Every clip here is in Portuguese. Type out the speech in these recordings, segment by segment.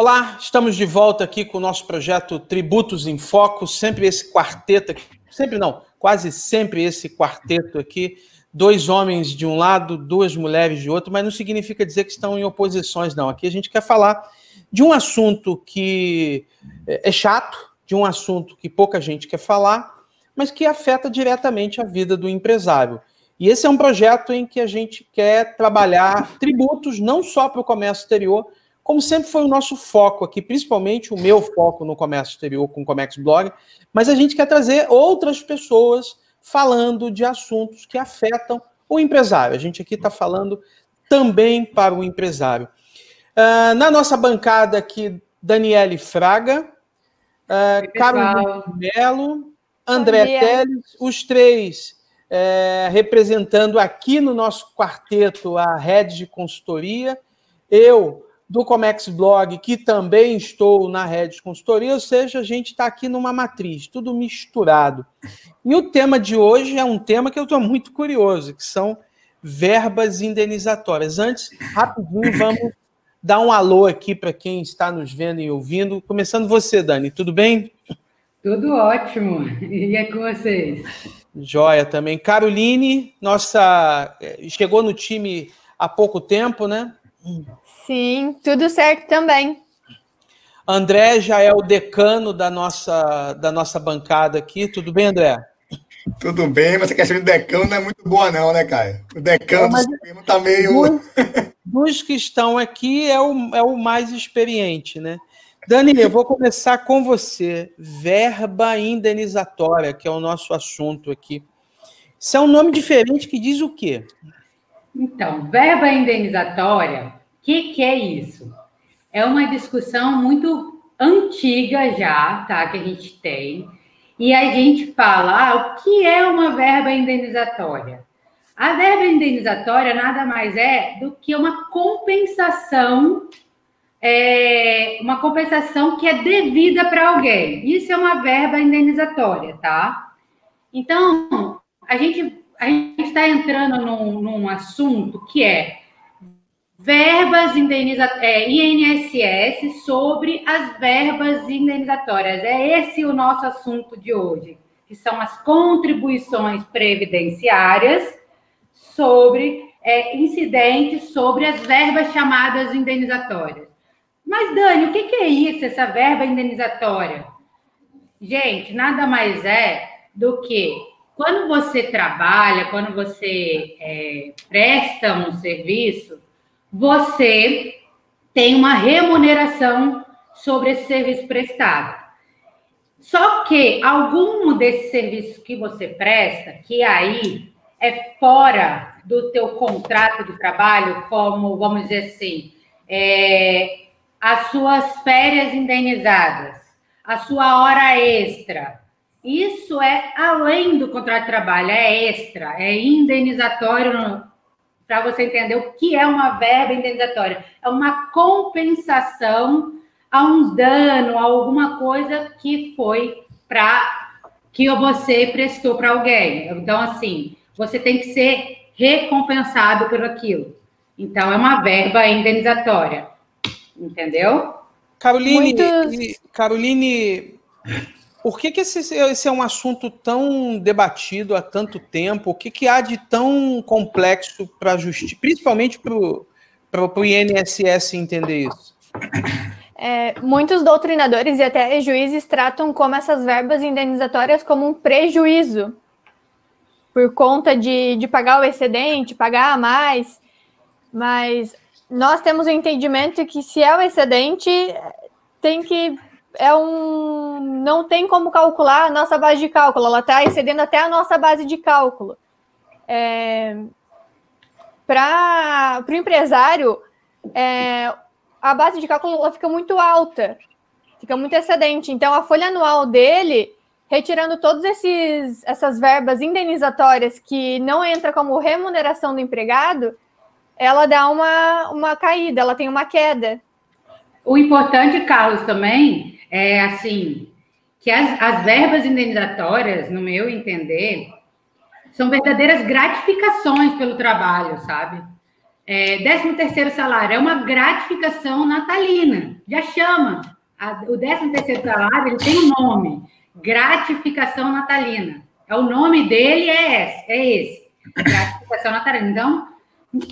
Olá, estamos de volta aqui com o nosso projeto Tributos em Foco, sempre esse quarteto aqui, sempre não, quase sempre esse quarteto aqui, dois homens de um lado, duas mulheres de outro, mas não significa dizer que estão em oposições, não. Aqui a gente quer falar de um assunto que é chato, de um assunto que pouca gente quer falar, mas que afeta diretamente a vida do empresário. E esse é um projeto em que a gente quer trabalhar tributos não só para o comércio exterior, como sempre foi o nosso foco aqui, principalmente o meu foco no comércio exterior com o Comex Blog, mas a gente quer trazer outras pessoas falando de assuntos que afetam o empresário. A gente aqui está falando também para o empresário. Uh, na nossa bancada aqui, Daniele Fraga, uh, Carlos Melo, André Teles, os três é, representando aqui no nosso quarteto a rede de consultoria, eu, do Comex Blog, que também estou na rede de consultoria, ou seja, a gente está aqui numa matriz, tudo misturado. E o tema de hoje é um tema que eu estou muito curioso, que são verbas indenizatórias. Antes, rapidinho, vamos dar um alô aqui para quem está nos vendo e ouvindo. Começando você, Dani, tudo bem? Tudo ótimo. E é com vocês? Joia também. Caroline, nossa, eh, chegou no time há pouco tempo, né? Sim, tudo certo também. André já é o decano da nossa, da nossa bancada aqui. Tudo bem, André? Tudo bem, mas a questão de decano não é muito boa, não, né, Caio? O decano é, do tá meio. Dos, dos, que estão aqui é o, é o mais experiente, né? Dani, eu vou começar com você. Verba indenizatória, que é o nosso assunto aqui. Isso é um nome diferente que diz o quê? Então, verba indenizatória que, que é isso? É uma discussão muito antiga já, tá? Que a gente tem. E a gente fala, ah, o que é uma verba indenizatória? A verba indenizatória nada mais é do que uma compensação, é, uma compensação que é devida para alguém. Isso é uma verba indenizatória, tá? Então, a gente a está entrando num, num assunto que é verbas indenizatórias, é, INSS sobre as verbas indenizatórias. É esse o nosso assunto de hoje, que são as contribuições previdenciárias sobre é, incidentes sobre as verbas chamadas indenizatórias. Mas, Dani, o que, que é isso, essa verba indenizatória? Gente, nada mais é do que quando você trabalha, quando você é, presta um serviço, você tem uma remuneração sobre esse serviço prestado. Só que algum desses serviços que você presta, que aí é fora do teu contrato de trabalho, como, vamos dizer assim, é, as suas férias indenizadas, a sua hora extra, isso é além do contrato de trabalho, é extra, é indenizatório para você entender o que é uma verba indenizatória. É uma compensação a um dano, a alguma coisa que foi para que você prestou para alguém. Então, assim, você tem que ser recompensado por aquilo. Então, é uma verba indenizatória. Entendeu? Caroline, Muitos... Caroline, por que, que esse, esse, é um assunto tão debatido há tanto tempo? O que, que há de tão complexo para a justiça, principalmente para o INSS entender isso? É, muitos doutrinadores e até juízes tratam como essas verbas indenizatórias como um prejuízo por conta de, de pagar o excedente, pagar a mais. Mas nós temos o entendimento que se é o excedente, tem que é um. Não tem como calcular a nossa base de cálculo, ela está excedendo até a nossa base de cálculo. É, Para o empresário, é, a base de cálculo ela fica muito alta, fica muito excedente. Então, a folha anual dele, retirando todas essas verbas indenizatórias que não entra como remuneração do empregado, ela dá uma, uma caída, ela tem uma queda. O importante, Carlos, também é assim, que as, as verbas indenizatórias, no meu entender, são verdadeiras gratificações pelo trabalho, sabe? É, 13 terceiro salário é uma gratificação natalina, já chama. A, o 13 terceiro salário ele tem um nome, gratificação natalina. É o nome dele é esse, é esse, gratificação natalina. Então,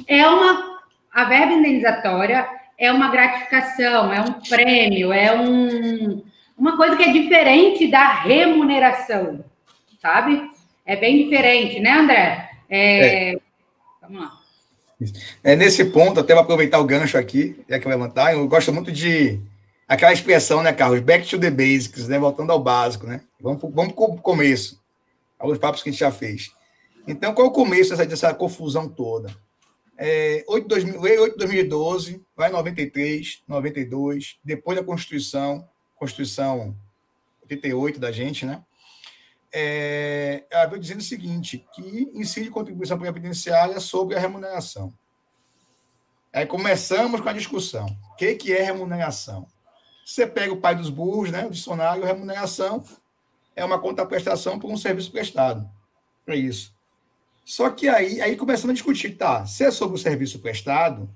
é uma a verba indenizatória é uma gratificação, é um prêmio, é um, uma coisa que é diferente da remuneração, sabe? É bem diferente, né, André? É, é. Vamos lá. É nesse ponto, até vou aproveitar o gancho aqui, já que vai levantar, eu gosto muito de aquela expressão, né, Carlos? Back to the basics, né? Voltando ao básico, né? Vamos, vamos para o começo, alguns papos que a gente já fez. Então, qual é o começo dessa, dessa confusão toda? É, 8, 2000, lei 8 de 2012, vai 93, 92, depois da Constituição, Constituição 88 da gente, né? É, ela veio dizendo o seguinte, que incide contribuição previdenciária sobre a remuneração. Aí começamos com a discussão. O que, que é remuneração? Você pega o pai dos burros, né? O dicionário, remuneração é uma contraprestação por um serviço prestado. É isso. Só que aí, aí começamos a discutir, tá, se é sobre o serviço prestado,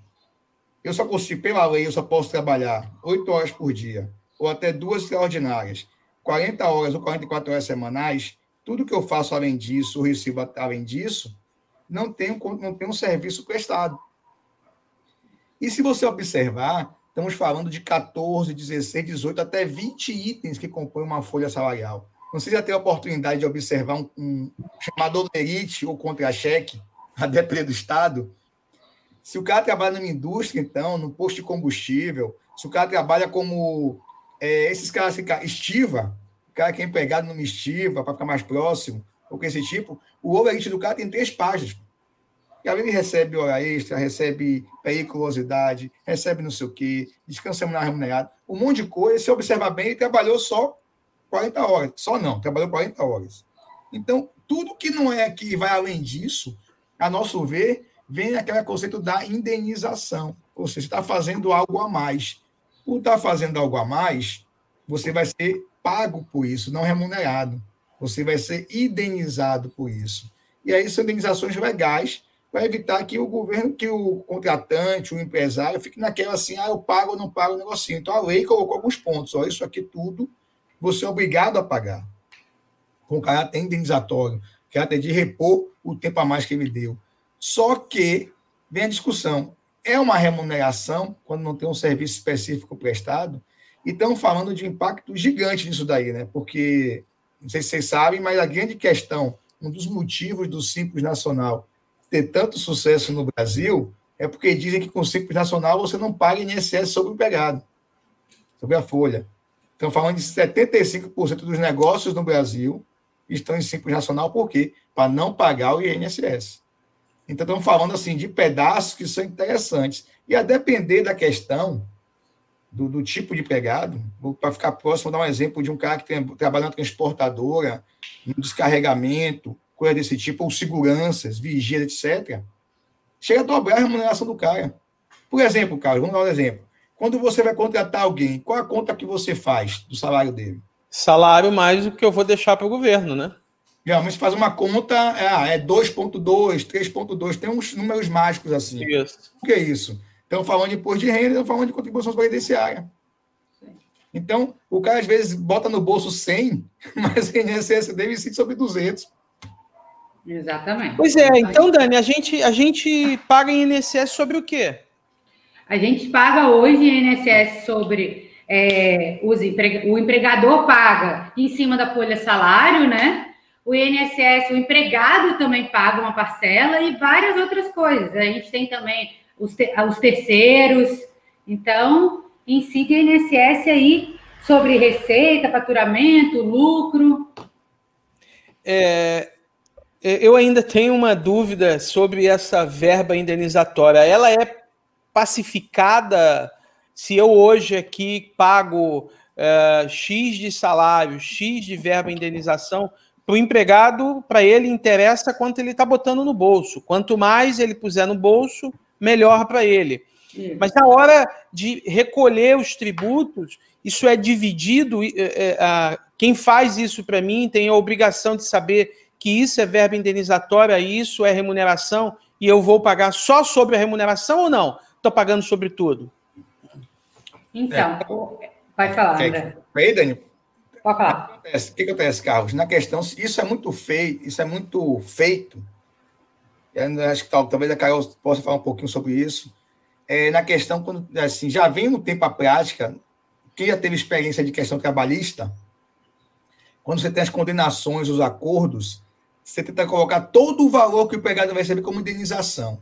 eu só consigo, pela lei, eu só posso trabalhar oito horas por dia, ou até duas extraordinárias, 40 horas ou 44 horas semanais, tudo que eu faço além disso, ou recebo além disso, não tem, não tem um serviço prestado. E se você observar, estamos falando de 14, 16, 18, até 20 itens que compõem uma folha salarial. Se já teve a oportunidade de observar um, um chamado olerite ou contra-cheque, a depender do Estado. Se o cara trabalha numa indústria, então, no posto de combustível, se o cara trabalha como é, esses caras, estiva, o cara que é empregado numa estiva para ficar mais próximo, ou com esse tipo, o olerite do cara tem três páginas. E ali ele recebe hora extra, recebe periculosidade, recebe não sei o quê, descanso semanal remunerado, um monte de coisa. Se observar bem, ele trabalhou só 40 horas. Só não, trabalhou 40 horas. Então, tudo que não é que vai além disso, a nosso ver, vem aquele conceito da indenização. Ou seja, está fazendo algo a mais. Por estar tá fazendo algo a mais, você vai ser pago por isso, não remunerado. Você vai ser indenizado por isso. E aí são indenizações legais para evitar que o governo, que o contratante, o empresário, fique naquela assim, ah, eu pago ou não pago o negocinho. Então a lei colocou alguns pontos. Ó, isso aqui tudo você é obrigado a pagar, com caráter indenizatório, caráter de repor o tempo a mais que ele deu. Só que vem a discussão: é uma remuneração quando não tem um serviço específico prestado? E estamos falando de um impacto gigante nisso daí, né? Porque, não sei se vocês sabem, mas a grande questão, um dos motivos do Simples Nacional ter tanto sucesso no Brasil é porque dizem que com o Simples Nacional você não paga INSS sobre o pegado, sobre a folha. Estamos falando de 75% dos negócios no Brasil estão em Simples Nacional, por quê? Para não pagar o INSS. Então, estamos falando assim de pedaços que são interessantes. E a depender da questão, do, do tipo de pegado, para ficar próximo, vou dar um exemplo de um cara que tem, trabalha na transportadora, no descarregamento, coisa desse tipo, ou seguranças, vigia, etc. Chega a dobrar a remuneração do cara. Por exemplo, cara, vamos dar um exemplo. Quando você vai contratar alguém, qual a conta que você faz do salário dele? Salário mais o que eu vou deixar para o governo, né? Geralmente faz uma conta, é, é 2,2, 3,2, tem uns números mágicos assim. Isso. O que é isso? Estão falando de imposto de renda, estão falando de contribuição previdenciária. Então, o cara às vezes bota no bolso 100, mas o INSS deve ser sobre 200. Exatamente. Pois é, então, Dani, a gente, a gente paga INSS sobre o quê? A gente paga hoje INSS sobre é, empre... o empregador paga em cima da folha salário, né? O INSS, o empregado também paga uma parcela e várias outras coisas. A gente tem também os, te... os terceiros. Então, incide o INSS aí sobre receita, faturamento, lucro. É, eu ainda tenho uma dúvida sobre essa verba indenizatória. Ela é pacificada se eu hoje aqui pago uh, X de salário, X de verba indenização, para o empregado, para ele interessa quanto ele está botando no bolso. Quanto mais ele puser no bolso, melhor para ele. Sim. Mas na hora de recolher os tributos, isso é dividido. É, é, quem faz isso para mim tem a obrigação de saber que isso é verba indenizatória, isso é remuneração e eu vou pagar só sobre a remuneração ou não? Estou pagando sobre tudo? Então, é. vai falar, André. Aí, Dani, Pode falar. O que acontece, o que acontece, Carlos? Na questão, isso é muito feio, isso é muito feito. Eu acho que talvez a Carol possa falar um pouquinho sobre isso. É, na questão, quando assim, já vem no tempo a prática, quem já teve experiência de questão trabalhista, quando você tem as condenações, os acordos, você tenta colocar todo o valor que o empregado vai receber como indenização.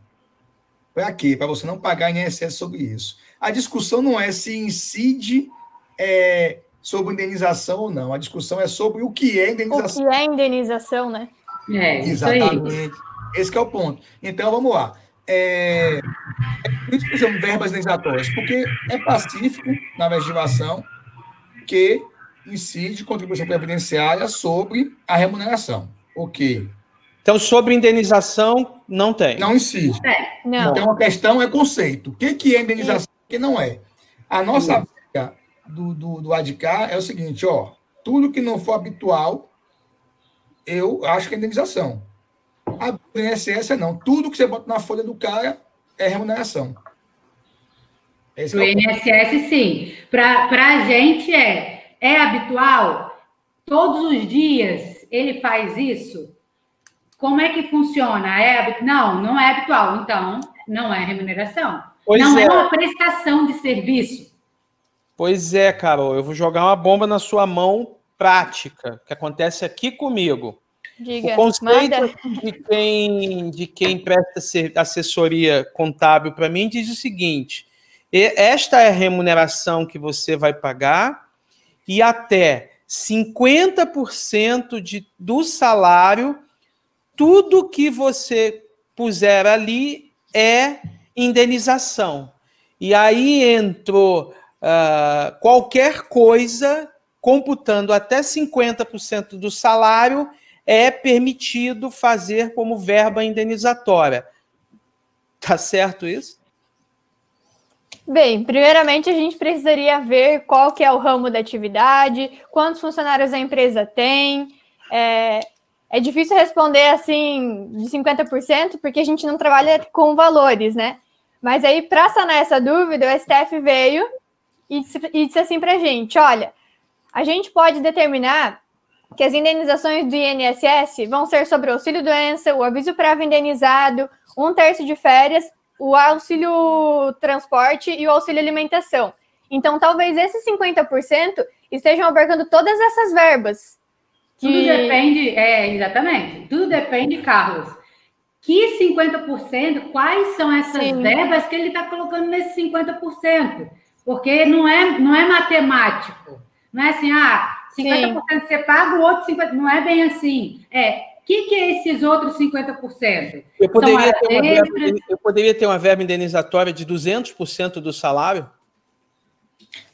Para quê? Para você não pagar INSS sobre isso. A discussão não é se incide é, sobre indenização ou não. A discussão é sobre o que é indenização. O que é indenização, né? É, Exatamente. Esse é o ponto. Então, vamos lá. É, é por isso que usamos verbas indenizatórias, porque é pacífico na legislação que incide contribuição previdenciária sobre a remuneração. Ok. Então, sobre indenização, não tem. Não incide. É. Não. Então, a questão é conceito. O que, que é indenização e o que não é? A nossa regra do, do, do ADCAR é o seguinte, ó, tudo que não for habitual, eu acho que é indenização. A do INSS é não. Tudo que você bota na folha do cara é remuneração. Esse O é o ponto. INSS, sim. Para a gente é, é habitual? Todos os dias ele faz isso? Como é que funciona? É, não, não é habitual. Então, não é remuneração. Pois não é. é. uma prestação de serviço. Pois é, Carol, eu vou jogar uma bomba na sua mão prática, que acontece aqui comigo. Diga, O conceito manda. de quem, de quem presta assessoria contábil para mim diz o seguinte: e- esta é a remuneração que você vai pagar e até 50% de, do salário, tudo que você puser ali é indenização. E aí entrou ah, qualquer coisa, computando até 50% do salário, é permitido fazer como verba indenizatória. Tá certo isso? Bem, primeiramente a gente precisaria ver qual que é o ramo da atividade, quantos funcionários a empresa tem. É, é difícil responder assim de 50%, porque a gente não trabalha com valores, né? Mas aí, para sanar essa dúvida, o STF veio e disse, e disse assim para a gente: olha, a gente pode determinar que as indenizações do INSS vão ser sobre o auxílio doença, o aviso prévio indenizado, um terço de férias, o auxílio transporte e o auxílio alimentação. Então, talvez esses 50% estejam abarcando todas essas verbas. Tudo que- depende, é, exatamente. Tudo depende, Carlos. Que 50%, quais são essas Sim. verbas que ele está colocando nesses 50%? Porque não é, não é matemático. Não é assim, ah, 50% você paga, o outro 50%. Não é bem assim. É, o que, que é esses outros 50%? Eu poderia, ter uma verba, eu poderia ter uma verba indenizatória de 200% do salário?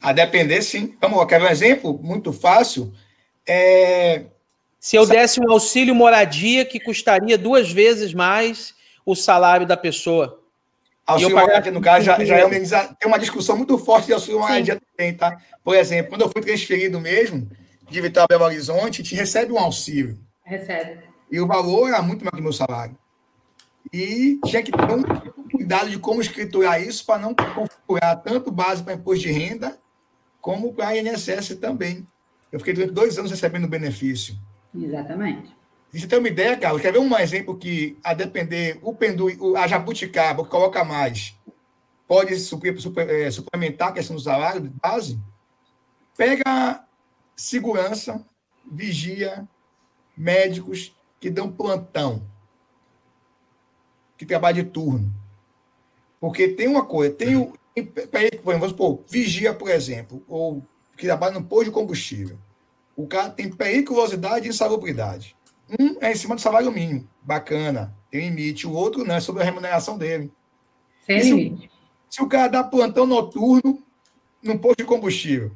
A depender, sim. Vamos quer ver um exemplo muito fácil? É, Se eu desse um auxílio moradia que custaria duas vezes mais o salário da pessoa. auxílio E pagar- moradia, no caso, já, já é organizado. Tem uma discussão muito forte de auxílio moradia também, tá? Por exemplo, quando eu fui transferido mesmo, de Vitória Belo Horizonte, a gente recebe um auxílio. Recebe. E o valor era muito maior que o meu salário. E tinha que ter um cuidado de como escriturar isso para não configurar tanto base para imposto de renda, como para a INSS também. Eu fiquei durante dois anos recebendo benefício. Exatamente. E você tem uma ideia, Carlos? Quer ver um exemplo que, a depender, o pendu, a jabuticaba, que coloca mais, pode supre- supre- eh, suplementar a questão do salário de base? Pega segurança, vigia, médicos que dão plantão, que trabalham de turno. Porque tem uma coisa, tem o. exemplo, vamos supor, vigia, por exemplo, ou que trabalha no posto de combustível. O cara tem periculosidade e insalubridade. Um é em cima do salário mínimo, bacana, tem limite. O outro não, é sobre a remuneração dele. Sem Isso- limite. Se o cara dá plantão noturno no posto de combustível.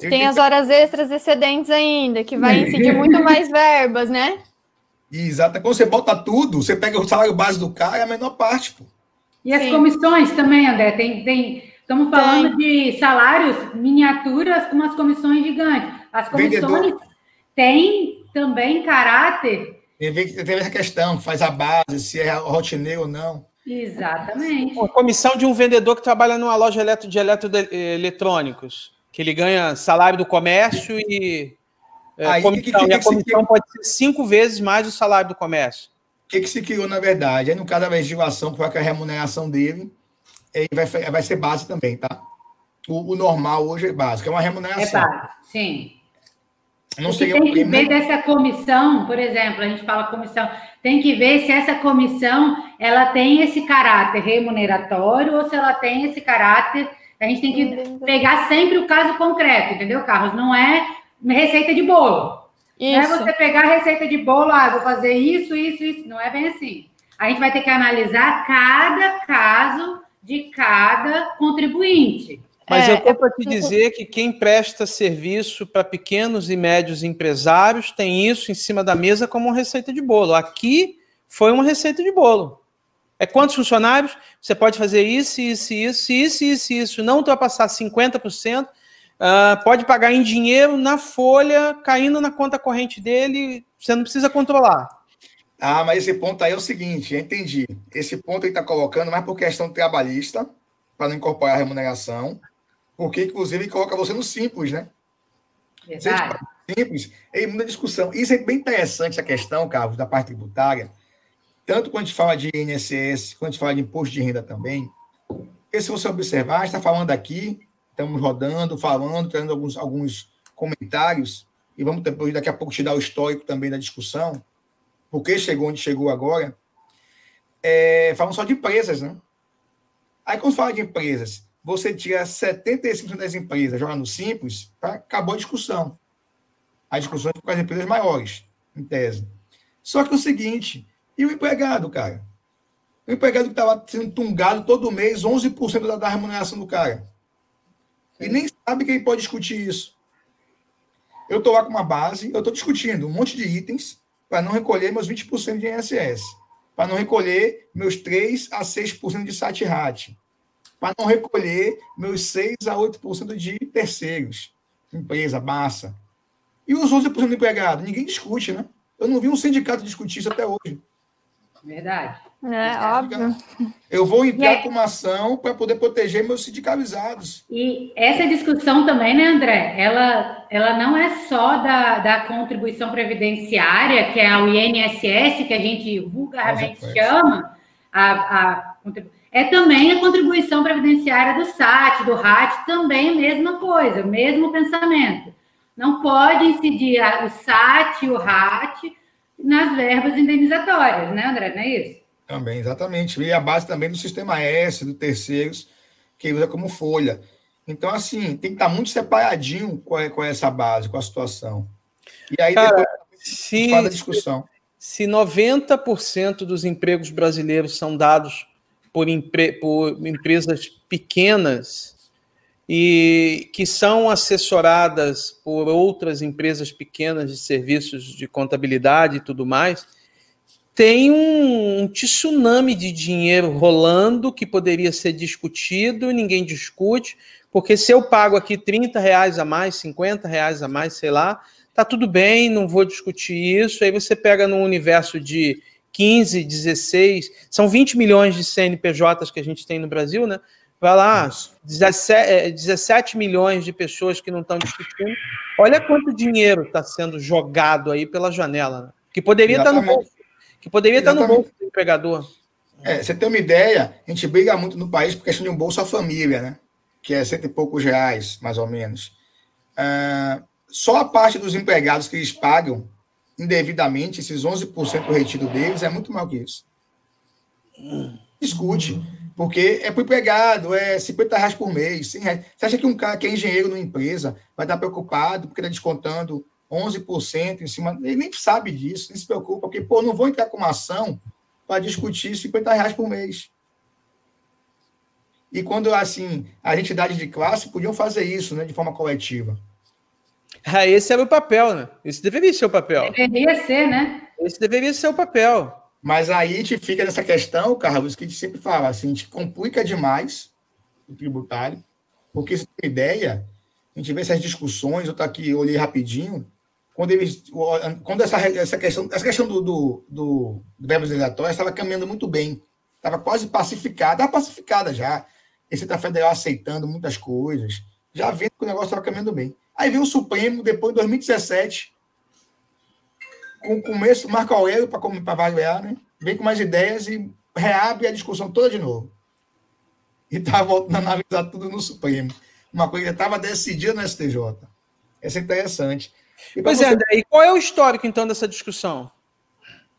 ele Tem as horas extras excedentes ainda, que vai incidir muito mais verbas, né? Exato. Quando você bota tudo, você pega o salário base do cara, é a menor parte, pô. E as Sim. comissões também, André, tem, tem, estamos falando de salários miniaturas com umas comissões gigantes. As comissões Vendedor. têm também caráter Tem essa questão, faz a base, se é rotineiro ou não. Exatamente. A comissão de um vendedor que trabalha numa loja eletro, de eletroeletrônicos, que ele ganha salário do comércio e, é, Aí, comissão, que, que, e a comissão que, pode ser cinco vezes mais o salário do comércio. O que, que se criou, na verdade? Aí, no caso da legislação, que vai a remuneração dele, ele vai, vai ser base também, tá? O, o normal hoje é básico, é uma remuneração. É base, sim. Não sei tem que ver dessa comissão, por exemplo, a gente fala comissão, tem que ver se essa comissão ela tem esse caráter remuneratório ou se ela tem esse caráter. A gente tem que pegar sempre o caso concreto, entendeu, Carlos? Não é receita de bolo. Isso. Não é você pegar a receita de bolo, ah, vou fazer isso, isso, isso. Não é bem assim. A gente vai ter que analisar cada caso de cada contribuinte. Mas é, eu estou para te dizer que quem presta serviço para pequenos e médios empresários tem isso em cima da mesa como uma receita de bolo. Aqui foi uma receita de bolo. É quantos funcionários? Você pode fazer isso, isso, isso, isso, isso, isso, não ultrapassar 50%. Uh, ah, pode pagar em dinheiro na folha, caindo na conta corrente dele, você não precisa controlar. Ah, mas esse ponto aí é o seguinte, entendi. Esse ponto ele está colocando mais por questão trabalhista, para não incorporar a remuneração, porque, inclusive, coloca você no simples, né? Verdade. Simples, e muita discussão. Isso é bem interessante a questão, Carlos, da parte tributária, tanto quando a gente fala de INSS, quando a gente fala de imposto de renda também, porque se você observar, está falando aqui, estamos rodando, falando, trazendo alguns, alguns comentários, e vamos depois, daqui a pouco, te dar o histórico também da discussão, porque chegou onde chegou agora, é, falam só de empresas, né? Aí, quando fala de empresas, você tira 75% das empresas, joga no simples, tá? acabou a discussão. A discussão é com as empresas maiores, em tese. Só que é o seguinte, e o empregado, cara? O empregado que estava sendo tungado todo mês 11% da, da remuneração do cara. E nem sabe que ele pode discutir isso. Eu estou lá com uma base, eu estou discutindo um monte de itens para não recolher meus 20% de INSS, para não recolher meus 3 a 6% de SAT-RAT, para não recolher meus 6 a 8% de terceiros, empresa, massa. E os 11% do empregado? Ninguém discute, né? Eu não vi um sindicato discutir isso até hoje. Verdade. É, óbvio. Eu vou entrar é... com uma ação para poder proteger meus sindicalizados. E essa discussão também, né, André? Ela, ela não é só da, da contribuição previdenciária, que é o INSS, que a gente vulgarmente chama, a, a é também a contribuição previdenciária do SAT, do RAT, também a mesma coisa, o mesmo pensamento. Não pode incidir o SAT e o RAT nas verbas indenizatórias, né, André? Não é isso? Também, exatamente. E a base também do sistema S, do terceiros, que usa como folha. Então, assim, tem que estar muito separadinho com, com essa base, com a situação. E aí, Cara, depois, se, faz a discussão. Se 90% dos empregos brasileiros são dados por, empre por empresas pequenas e que são assessoradas por outras empresas pequenas de serviços de contabilidade e tudo mais, tem um, tsunami de dinheiro rolando que poderia ser discutido ninguém discute, porque se eu pago aqui 30 reais a mais, 50 reais a mais, sei lá, tá tudo bem, não vou discutir isso. Aí você pega num universo de 15, 16, são 20 milhões de CNPJs que a gente tem no Brasil, né? Vai lá, 17, 17 é, milhões de pessoas que não estão discutindo. Olha quanto dinheiro está sendo jogado aí pela janela, né? que poderia estar tá no bolso, que poderia estar tá no bolso do empregador. É, você tem uma ideia, a gente briga muito no país por questão de um Bolsa Família, né? Que é cento e poucos reais, mais ou menos. Uh, só a parte dos empregados que eles pagam indevidamente, esses 11% retido deles é muito maior que isso. Discute, porque é para o empregado, é 50 reais por mês, 100 reais. Você acha que um cara que é engenheiro numa empresa vai estar preocupado porque está descontando 11% em cima? Ele nem sabe disso, nem se preocupa, porque, pô, não vou entrar com uma ação para discutir 50 reais por mês. E quando, assim, as entidades de classe podiam fazer isso, né, de forma coletiva. Ah, esse era o papel, né? Esse deveria ser o papel. Deveria ser, né? Esse deveria ser o papel. Mas aí a gente fica nessa questão, Carlos, que a gente sempre fala, assim, a gente complica demais o tributário, porque se tem ideia, a gente vê essas discussões, eu tô aqui, olhei rapidinho, quando eles, quando essa, essa questão, essa questão do, do, do, do verbo estava caminhando muito bem, estava quase pacificada, estava pacificada já. Receita Federal aceitando muitas coisas, já vendo que o negócio estava caminhando bem. Aí veio o Supremo, depois, em 2017, com o começo, Marco Aurélio, para variar, né? vem com mais ideias e reabre a discussão toda de novo. E estava voltando a analisar tudo no Supremo. Uma coisa que estava decidida no STJ. Essa é interessante. E pois é, você... é, André, e qual é o histórico, então, dessa discussão?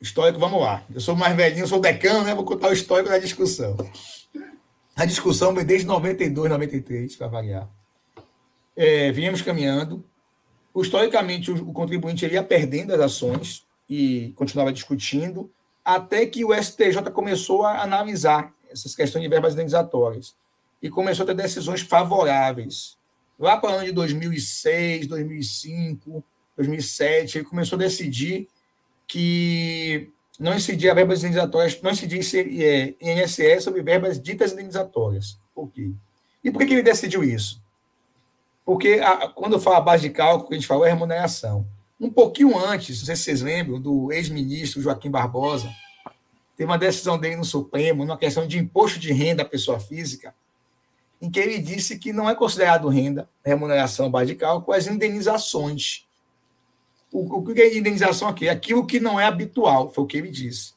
Histórico, vamos lá. Eu sou mais velhinho, sou decano, né? Vou contar o histórico da discussão. A discussão vem desde 92, 93, para variar. É, viemos caminhando. Historicamente, o, o contribuinte ia perdendo as ações e continuava discutindo, até que o STJ começou a analisar essas questões de verbas indenizatórias e começou a ter decisões favoráveis. Lá para o ano de 2006, 2005, 2007, ele começou a decidir que não incidia verbas indenizatórias, não incidia é, em INSS sobre verbas ditas indenizatórias. Por quê? E por que ele decidiu isso? Porque a, quando eu falo a base de cálculo, que a gente falou é remuneração. Um pouquinho antes, não sei se vocês lembram, do ex-ministro Joaquim Barbosa, teve uma decisão dele no Supremo, numa questão de imposto de renda à pessoa física, em que ele disse que não é considerado renda, remuneração base de cálculo, as indenizações. O, o que é indenização aqui? Aquilo que não é habitual, foi o que ele disse.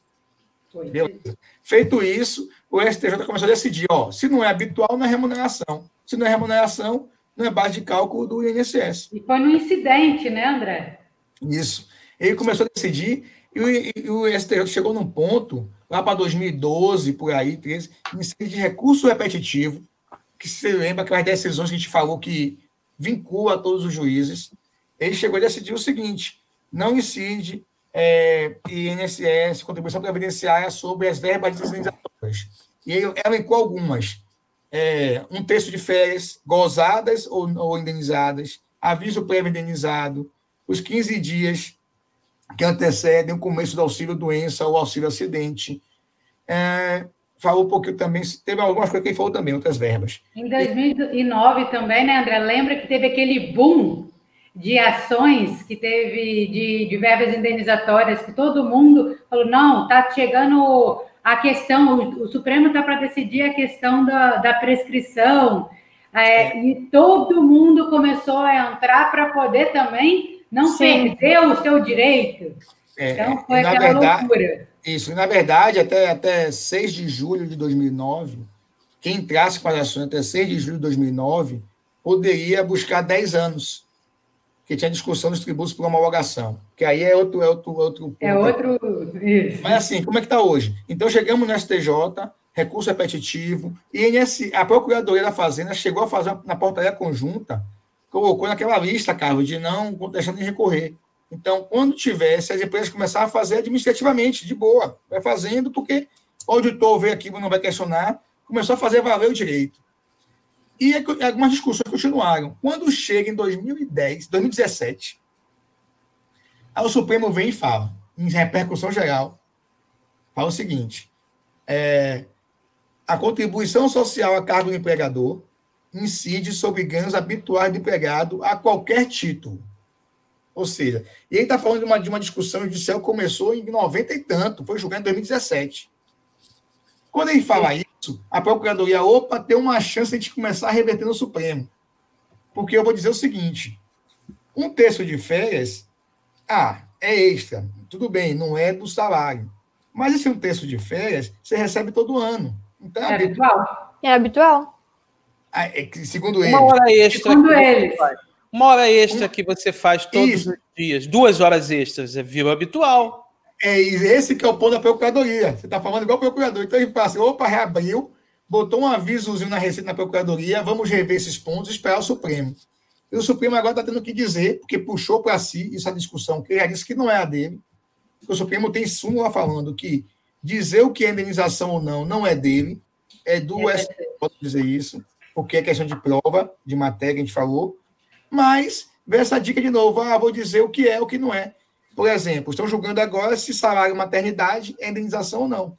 Feito isso, o STJ começou a decidir, ó, se não é habitual, não é remuneração. Se não é remuneração, não é base de cálculo do INSS. E foi no incidente, né, André? Isso. Ele começou a decidir e o, e o STJ chegou num ponto, lá para 2012, por aí, 13, em de recurso repetitivo, que se lembra aquelas decisões que a gente falou que vincula a todos os juízes, ele chegou a decidir o seguinte: não incide é, INSS, contribuição previdenciária, sobre as verbas indenizatórias. E ele elencou algumas. É, um terço de férias, gozadas ou, ou indenizadas, aviso prévio indenizado, os 15 dias que antecedem o começo do auxílio doença ou auxílio acidente. É, falou um pouquinho também, teve algumas coisas que falou também, outras verbas. Em 2009 também, né, André? Lembra que teve aquele boom de ações que teve de, de verbas indenizatórias, que todo mundo falou, não, está chegando a questão, o, o Supremo está para decidir a questão da, da prescrição, é, é. e todo mundo começou a entrar para poder também não Sim. perder o seu direito. É, então, foi aquela verdade, loucura. Isso, na verdade, até, até 6 de julho de 2009, quem entrasse com as ações até 6 de julho de 2009 poderia buscar 10 anos que tinha discussão dos tributos por homologação, que aí é outro é outro outro é outro mas assim como é que está hoje? Então chegamos no STJ recurso repetitivo INS a procuradoria da Fazenda chegou a fazer na portaria conjunta colocou naquela lista Carlos de não deixando de recorrer. Então quando tivesse as empresas começaram a fazer administrativamente de boa vai fazendo porque o auditor vê aquilo não vai questionar começou a fazer valer o direito e algumas discussões continuaram. Quando chega em 2010, 2017, aí o Supremo vem e fala, em repercussão geral, fala o seguinte: é, a contribuição social a cargo do empregador incide sobre ganhos habituais do empregado a qualquer título. Ou seja, ele está falando de uma, de uma discussão judicial que começou em 90 e tanto, foi julgado em 2017. Quando ele fala isso, a Procuradoria, opa, tem uma chance de começar a reverter no Supremo. Porque eu vou dizer o seguinte: um terço de férias, ah, é extra, tudo bem, não é do salário. Mas esse um terço de férias, você recebe todo ano. Então, é, é habitual. É habitual. Ah, é, segundo ele. Uma hora extra. Segundo ele. Uma hora extra que você faz todos Isso. os dias, duas horas extras, é vivo habitual. É esse que é o ponto da procuradoria. Você está falando igual o procurador. Então ele fala assim: opa, reabriu, botou um avisozinho na receita na procuradoria, vamos rever esses pontos e esperar o Supremo. E o Supremo agora está tendo que dizer, porque puxou para si essa discussão, que ele disse que não é a dele. O Supremo tem súmula falando que dizer o que é indenização ou não não é dele, é do é. STJ dizer isso, porque é questão de prova, de matéria, a gente falou. Mas, vê essa dica de novo: ah, vou dizer o que é, o que não é. Por exemplo, estão julgando agora se salário maternidade é indenização ou não.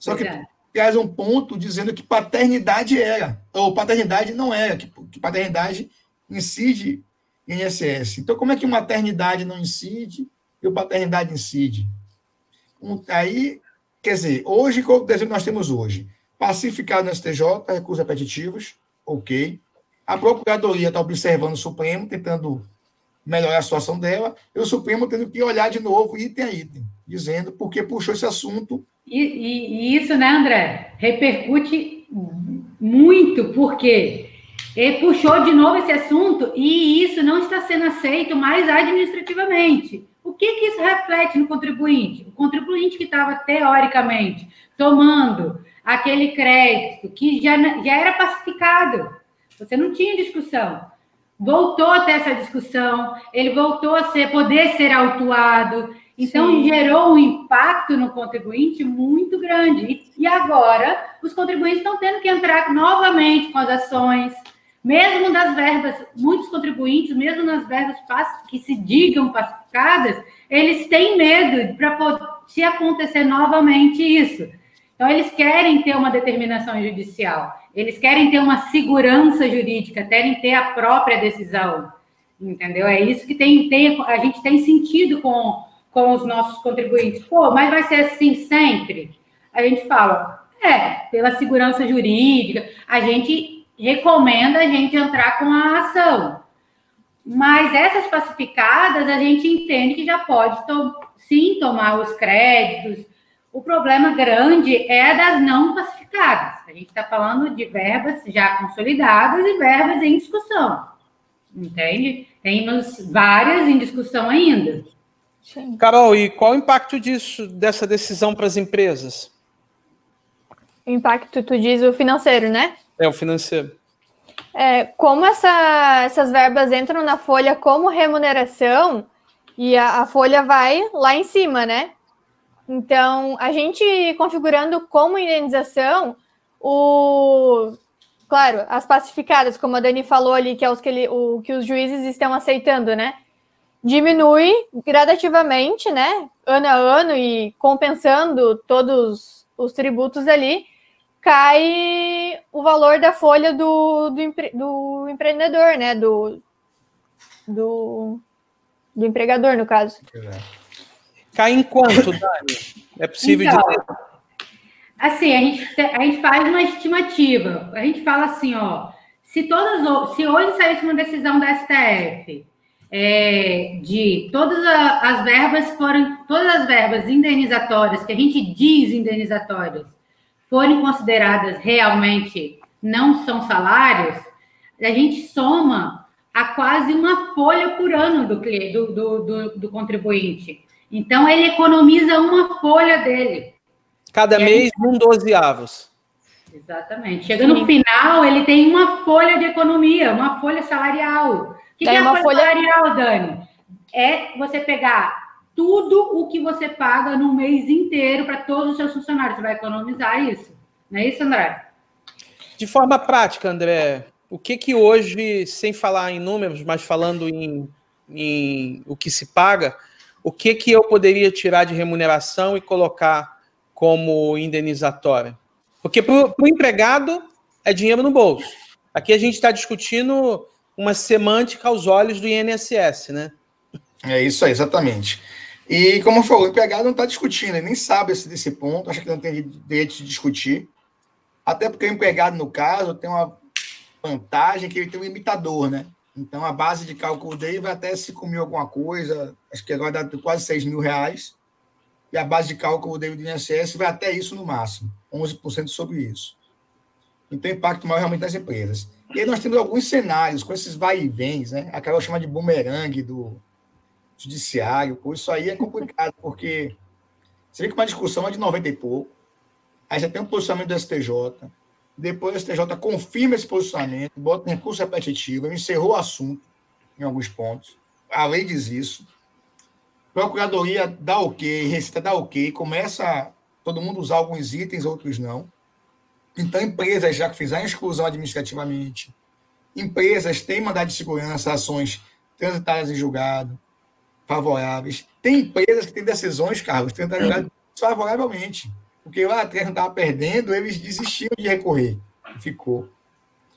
Só que é. traz um ponto dizendo que paternidade era, ou paternidade não era, que, que paternidade incide INSS. Então, como é que maternidade não incide e o paternidade incide? Aí, quer dizer, hoje, qual o desenho nós temos hoje? Pacificado no STJ, recursos repetitivos, ok. A Procuradoria está observando o Supremo, tentando melhorar a situação dela, e o Supremo tendo que olhar de novo, item a item, dizendo porque puxou esse assunto. E, e, e isso, né, André, repercute muito, porque ele puxou de novo esse assunto e isso não está sendo aceito mais administrativamente. O que, que isso reflete no contribuinte? O contribuinte que estava, teoricamente, tomando aquele crédito que já, já era pacificado, você não tinha discussão. Voltou a ter essa discussão, ele voltou a ser, poder ser autuado. Então, Sim. gerou um impacto no contribuinte muito grande. E, e agora, os contribuintes estão tendo que entrar novamente com as ações, mesmo das verbas, muitos contribuintes, mesmo nas verbas que se digam pacificadas, eles têm medo para se acontecer novamente isso. Então, eles querem ter uma determinação judicial, eles querem ter uma segurança jurídica, querem ter a própria decisão, entendeu? É isso que tem, tem a gente tem sentido com, com os nossos contribuintes. Pô, mas vai ser assim sempre? A gente fala, é, pela segurança jurídica, a gente recomenda a gente entrar com a ação. Mas essas pacificadas, a gente entende que já pode, to sim, tomar os créditos, o problema grande é das não pacificadas. A gente está falando de verbas já consolidadas e verbas em discussão. Entende? Temos várias em discussão ainda. Sim. Carol, e qual o impacto disso, dessa decisão para as empresas? O impacto, tu diz o financeiro, né? É, o financeiro. É, como essa, essas verbas entram na folha como remuneração, e a, a folha vai lá em cima, né? Então, a gente configurando como indenização, o claro, as pacificadas, como a Dani falou ali, que é os que, ele, o, que os juízes estão aceitando, né? Diminui gradativamente, né? Ano a ano e compensando todos os tributos ali, cai o valor da folha do, do, empre, do empreendedor, né? Do, do, do empregador, no caso. É. Cai em quanto, Dani? É possível então, dizer? Assim, a gente, a gente faz uma estimativa. A gente fala assim, ó, se todas, se hoje saísse uma decisão da STF é, de todas as verbas forem, todas as verbas indenizatórias que a gente diz indenizatórias forem consideradas realmente não são salários, a gente soma a quase uma folha por ano do, do, do, do contribuinte. Então, ele economiza uma folha dele. Cada mês, gente... um dozeavos. Exatamente. Chega no final, ele tem uma folha de economia, uma folha salarial. O que, que é uma folha salarial, Dani? É você pegar tudo o que você paga no mês inteiro para todos os seus funcionários. Você vai economizar isso. Não é isso, André? De forma prática, André, o que que hoje, sem falar em números, mas falando em, em o que se paga, o que, que eu poderia tirar de remuneração e colocar como indenizatória? Porque para o empregado é dinheiro no bolso. Aqui a gente está discutindo uma semântica aos olhos do INSS, né? É isso aí, exatamente. E como falou, o empregado não está discutindo, ele nem sabe esse, desse ponto, acha que não tem direito de discutir. Até porque o empregado, no caso, tem uma vantagem que ele tem um imitador, né? Então, a base de cálculo dele vai até 5 mil alguma coisa, acho que agora dá quase 6 mil reais. E a base de cálculo dele do INSS vai até isso no máximo, 11% sobre isso. Então, impacto maior realmente nas empresas. E aí nós temos alguns cenários com esses vai e vens, né? Aquela chama de bumerangue do judiciário. Por isso aí é complicado, porque você vê que uma discussão é de 90 e pouco, aí já tem um posicionamento do STJ, depois o STJ confirma esse posicionamento, bota em recurso repetitivo, encerrou o assunto em alguns pontos. A lei diz isso. Procuradoria dá ok, Receita dá ok, começa todo mundo usar alguns itens, outros não. Então, empresas já que fizeram exclusão administrativamente, empresas têm mandado de segurança, ações transitadas em julgado, favoráveis. Tem empresas que têm decisões, Carlos, transitadas favoravelmente. Porque lá atrás não estava perdendo, eles desistiram de recorrer. Ficou.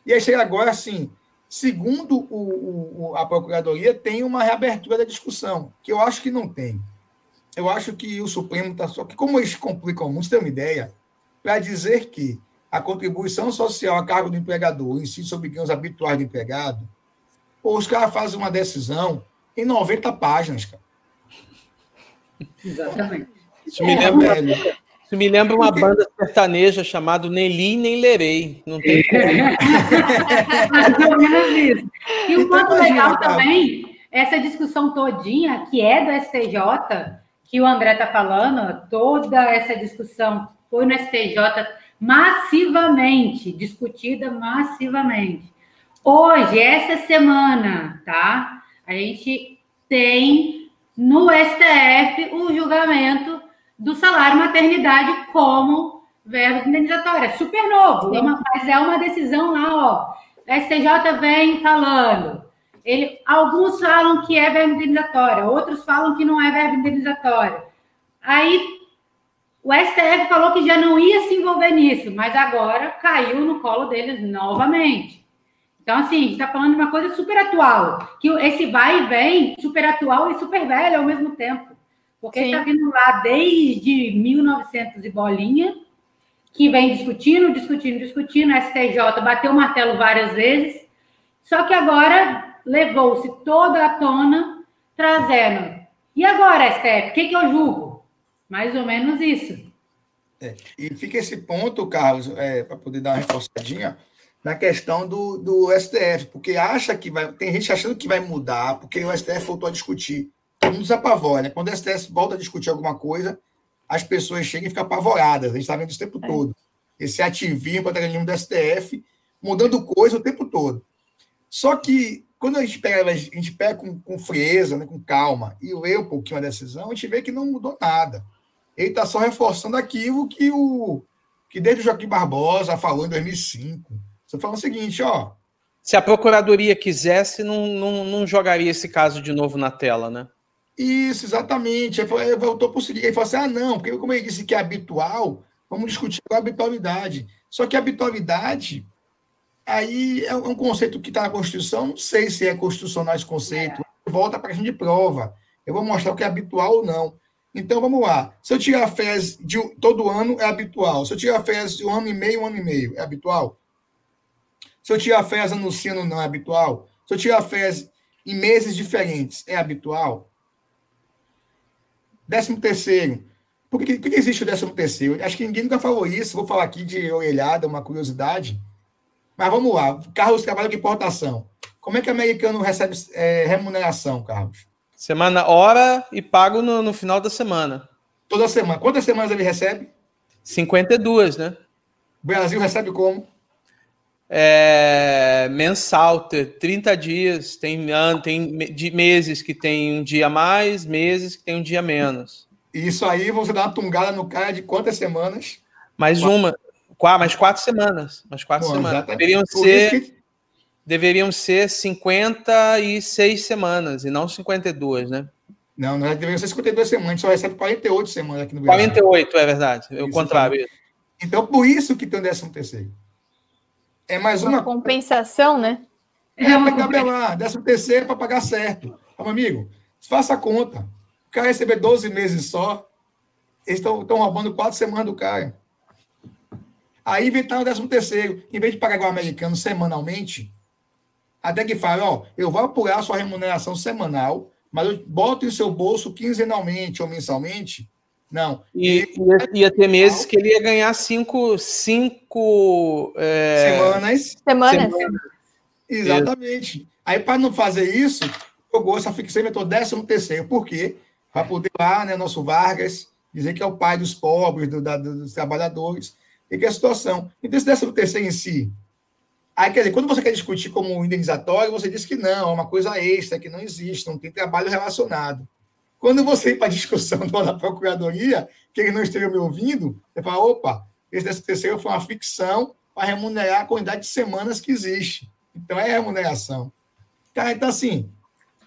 E aí chega agora, assim, Segundo o, o, a Procuradoria, tem uma reabertura da discussão, que eu acho que não tem. Eu acho que o Supremo está só. que Como eles complicam muito, você tem uma ideia, para dizer que a contribuição social a cargo do empregador incide sobre ganhos habituais do empregado, ou os caras fazem uma decisão em 90 páginas, cara. Exatamente. Isso me lembra, isso me lembra uma banda sertaneja chamada Nem Nem Lerei. Não tem Mais ou menos isso. E o quanto legal também, essa discussão todinha, que é do STJ, que o André está falando, toda essa discussão foi no STJ massivamente, discutida massivamente. Hoje, essa semana, tá? A gente tem no STF o julgamento do salário maternidade como verbo indenizatório. É super novo, é uma, mas é uma decisão lá, ó. STJ vem falando. Ele, alguns falam que é verbo indenizatório, outros falam que não é verbo indenizatório. Aí o STF falou que já não ia se envolver nisso, mas agora caiu no colo deles novamente. Então, assim, está falando de uma coisa super atual, que esse vai e vem, super atual e super velho ao mesmo tempo. Porque está vindo lá desde 1900 e bolinha, que vem discutindo, discutindo, discutindo, a STJ bateu o martelo várias vezes, só que agora levou-se toda a tona, trazendo. E agora, STF, o que, que eu julgo? Mais ou menos isso. É, e fica esse ponto, Carlos, é, para poder dar uma reforçadinha, na questão do, do STF, porque acha que vai. Tem gente achando que vai mudar, porque o STF voltou a discutir. Todo mundo se apavora, né? Quando o STF volta a discutir alguma coisa, as pessoas chegam e ficam apavoradas. A gente está vendo isso o tempo é. todo. Esse ativismo para o do STF, mudando coisa o tempo todo. Só que quando a gente pega, a gente pega com, com frieza, né, com calma, e lê um pouquinho a decisão, a gente vê que não mudou nada. Ele está só reforçando aquilo que o que desde o Joaquim Barbosa falou em 2005 você fala o seguinte, ó. Se a procuradoria quisesse, não, não, não jogaria esse caso de novo na tela, né? Isso, exatamente. Aí voltou para o seguinte, ele falou assim: ah, não, porque como ele disse que é habitual, vamos discutir a habitualidade. Só que a habitualidade aí é um conceito que está na Constituição, não sei se é constitucional esse conceito. É. Volta para a gente de prova. Eu vou mostrar o que é habitual ou não. Então vamos lá. Se eu tirar férias de todo ano, é habitual. Se eu tirar férias de um ano e meio, um ano e meio, é habitual. Se eu tirar férias anunciando não é habitual? Se eu tirar férias em meses diferentes, é habitual? Décimo terceiro. Por que, por que existe o décimo terceiro? Acho que ninguém nunca falou isso. Vou falar aqui de orelhada, uma curiosidade. Mas vamos lá. Carlos trabalha com importação. Como é que o americano recebe é, remuneração, Carlos? Semana, hora e pago no, no final da semana. Toda semana. Quantas semanas ele recebe? 52, né? O Brasil recebe como? É, mensal, 30 dias, tem, tem de meses que tem um dia mais, meses que tem um dia menos. Isso aí você dá uma tungada no cara de quantas semanas? Mais quatro. uma, quatro, mais quatro semanas. Mais quatro Bom, semanas. Deveriam ser, que... deveriam ser 56 semanas e não 52, né? Não, não deveriam ser 52 semanas, a gente só recebe 48 semanas aqui no Brasil. 48, é verdade. É o contrário. Então, por isso que tem o 13 terceiro. É mais uma, uma compensação, né? É, para tabelar, décimo terceiro para pagar certo. Meu amigo, faça a conta. O cara receber 12 meses só, eles estão roubando quatro semanas do cara. Aí inventaram o décimo terceiro. Em vez de pagar igual americano semanalmente, até que fala, ó, eu vou apurar a sua remuneração semanal, mas eu boto em seu bolso quinzenalmente ou mensalmente não. E ia, ia, ter meses que ele ia ganhar cinco, cinco é... semanas. Semanas. Exatamente. Aí, para não fazer isso, jogou essa e inventou décimo terceiro. Por quê? Para poder lá, né, nosso Vargas, dizer que é o pai dos pobres, do, da, dos trabalhadores, e que é a situação. Então, esse décimo terceiro em si. Aí, quer dizer, quando você quer discutir como indenizatório, você diz que não, é uma coisa extra, que não existe, não tem trabalho relacionado. Quando você ir para a discussão da Procuradoria, que ele não esteja me ouvindo, você fala, opa, esse terceiro foi uma ficção para remunerar a quantidade de semanas que existe. Então, é remuneração. Cara, então, assim,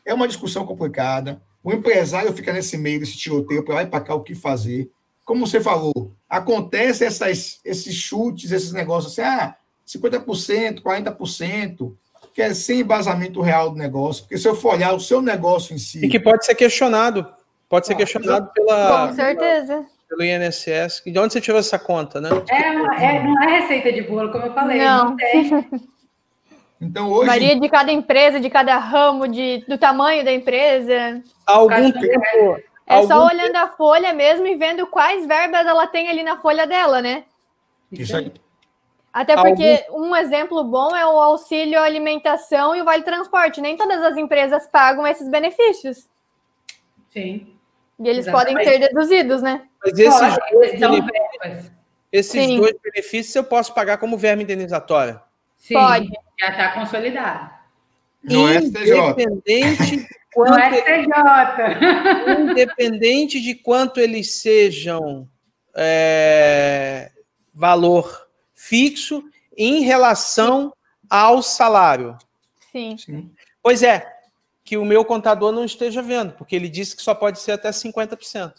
é uma discussão complicada. O empresário fica nesse meio desse tiroteio para lá e para cá o que fazer. Como você falou, acontece essas, esses chutes, esses negócios assim, ah, 50%, 40%. Que é sem embasamento real do negócio, porque se eu for olhar o seu negócio em si. E que pode ser questionado. Pode ser ah, questionado pela. Com certeza. Pelo INSS. De onde você tirou essa conta, né? É, é, não é receita de bolo, como eu falei. Não. não então, hoje... Varia de cada empresa, de cada ramo, de, do tamanho da empresa. algum tempo. É algum só olhando tempo... a folha mesmo e vendo quais verbas ela tem ali na folha dela, né? Isso aí. Até porque Algum... um exemplo bom é o auxílio alimentação e o vale transporte. Nem todas as empresas pagam esses benefícios. Sim. E eles Exatamente. podem ser deduzidos, né? Mas esses, dois, benefícios, esses dois benefícios eu posso pagar como verba indenizatória. Sim, Pode. Já está consolidado. No Independente de quanto, no independente de quanto eles sejam é, valor fixo em relação ao salário. Sim. Sim. Pois é, que o meu contador não esteja vendo, porque ele disse que só pode ser até 50%.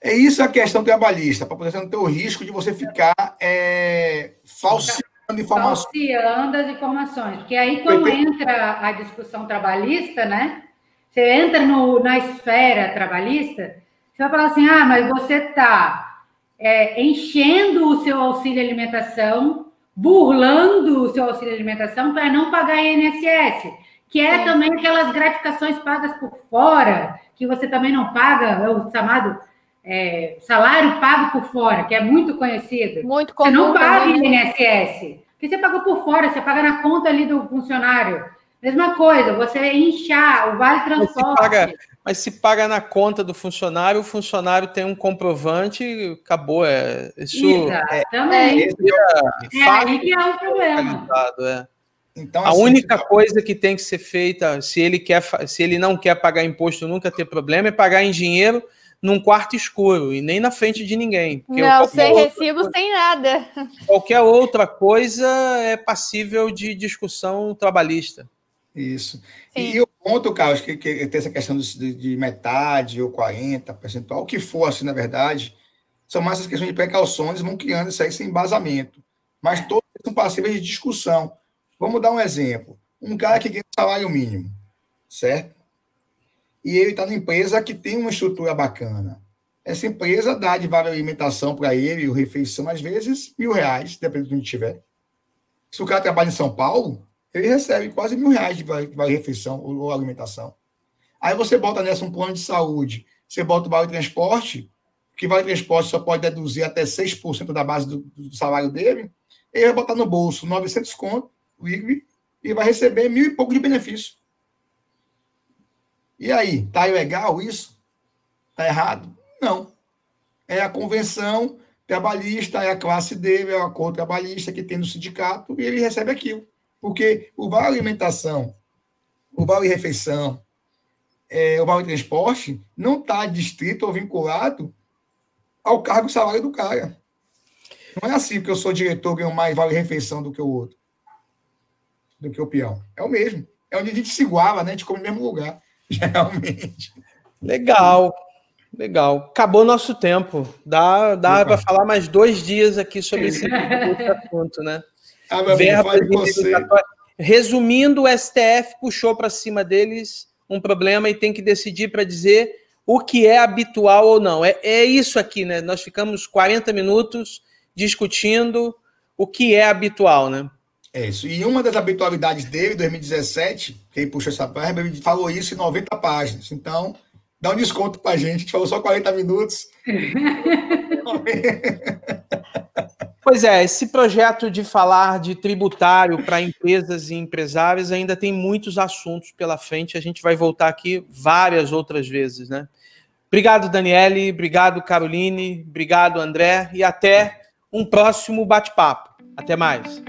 É isso a questão trabalhista, para poder não ter o risco de você ficar é, falsificando informações. Falseando as informações, porque aí quando entra a discussão trabalhista, né? Você entra no, na esfera trabalhista, você vai falar assim, ah, mas você está é, enchendo o seu auxílio alimentação, burlando o seu auxílio alimentação para não pagar INSS, que é Sim. também aquelas gratificações pagas por fora, que você também não paga, é o chamado é, salário pago por fora, que é muito conhecido. Muito comum Você não paga também, né? INSS, porque você paga por fora, você paga na conta ali do funcionário. Mesma coisa, você inchar o vale transporte. Você paga, mas se paga na conta do funcionário, o funcionário tem um comprovante, acabou. É, isso Exatamente. É, é, é aí que é o problema. É. Então, a assim, única coisa que tem que ser feita, se ele, quer, se ele não quer pagar imposto, nunca ter problema, é pagar em dinheiro num quarto escuro e nem na frente de ninguém. Não, sem recibos, sem nada. Qualquer outra coisa é passível de discussão trabalhista. Isso. Sim. E o ponto, Carlos, que, que tem essa questão de, de metade ou 40 percentual, o que for assim, na verdade, são mais essas questões de precauções, vão criando isso aí sem embasamento. Mas todos são passíveis de discussão. Vamos dar um exemplo. Um cara que ganha salário mínimo, certo? E ele está numa empresa que tem uma estrutura bacana. Essa empresa dá de vale alimentação para ele, o refeição, às vezes, mil reais, dependendo de onde tiver. Se o cara trabalha em São Paulo, ele recebe quase mil reais de vale, refeição ou alimentação. Aí você bota nessa um plano de saúde, você bota o vale transporte, que vale transporte só pode deduzir até 6% da base do, do, salário dele, ele vai botar no bolso 900 conto, livre, e vai receber mil e pouco de benefício. E aí, tá legal isso? Tá errado? Não. É a convenção trabalhista, é a classe dele, é o acordo trabalhista que tem no sindicato, e ele recebe aquilo. Porque o vale alimentação, o vale refeição, é, o vale transporte não está distrito ou vinculado ao cargo e salário do cara. Não é assim que eu sou diretor, ganho mais vale refeição do que o outro, do que o peão. É o mesmo. É onde a gente se iguala, né? A gente come no mesmo lugar, geralmente. Legal, legal. Acabou nosso tempo. Dá, dá para falar mais dois dias aqui sobre esse assunto, né? Ah, verbas Resumindo, o STF puxou para cima deles um problema e tem que decidir para dizer o que é habitual ou não. É, é isso aqui, né? Nós ficamos 40 minutos discutindo o que é habitual, né? É isso. E uma das habitualidades dele, 2017, quem puxou essa página, ele falou isso em 90 páginas. Então, dá um desconto para a gente. A gente falou só 40 minutos. Pois é, esse projeto de falar de tributário para empresas e empresários ainda tem muitos assuntos pela frente. A gente vai voltar aqui várias outras vezes, né? Obrigado, Daniele. Obrigado, Caroline. Obrigado, André. E até um próximo bate-papo. Até mais.